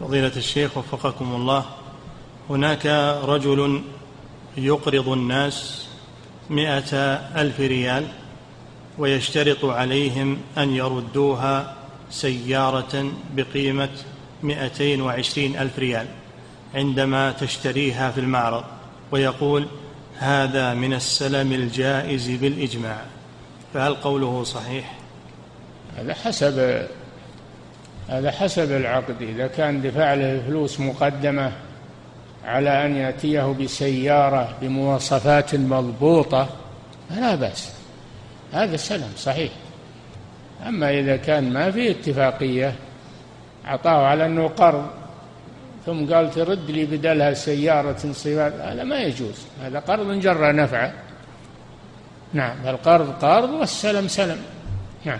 فضيلة الشيخ وفقكم الله هناك رجل يقرض الناس مئة ألف ريال ويشترط عليهم أن يردوها سيارة بقيمة مئتين وعشرين ألف ريال عندما تشتريها في المعرض ويقول هذا من السلم الجائز بالإجماع فهل قوله صحيح؟ هذا حسب هذا حسب العقد. إذا كان دفع له فلوس مقدمة على أن يأتيه بسيارة بمواصفات مضبوطة فلا بأس. هذا سلم صحيح. أما إذا كان ما في اتفاقية أعطاه على أنه قرض ثم قال ترد لي بدلها سيارة صفات هذا ما يجوز. هذا قرض جر نفعه. نعم القرض قرض والسلم سلم. نعم.